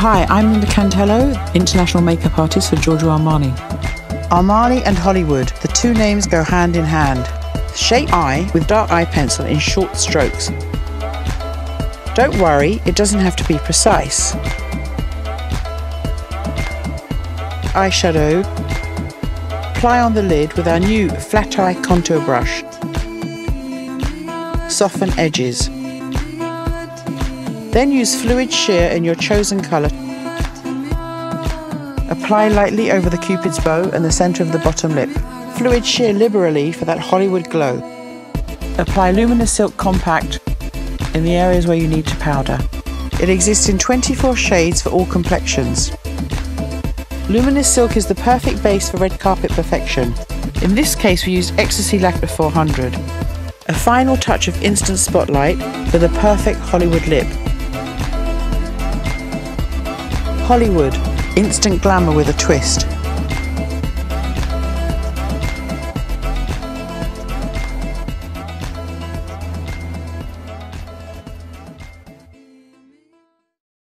Hi, I'm Linda Cantello, international makeup artist for Giorgio Armani. Armani and Hollywood, the two names go hand in hand. Shape eye with dark eye pencil in short strokes. Don't worry, it doesn't have to be precise. Eyeshadow. Apply on the lid with our new flat eye contour brush. Soften edges. Then use fluid sheer in your chosen colour. Apply lightly over the cupid's bow and the centre of the bottom lip. Fluid sheer liberally for that Hollywood glow. Apply Luminous Silk Compact in the areas where you need to powder. It exists in 24 shades for all complexions. Luminous Silk is the perfect base for red carpet perfection. In this case we used Ecstasy Lacquer 400. A final touch of instant spotlight for the perfect Hollywood lip. Hollywood, instant glamour with a twist.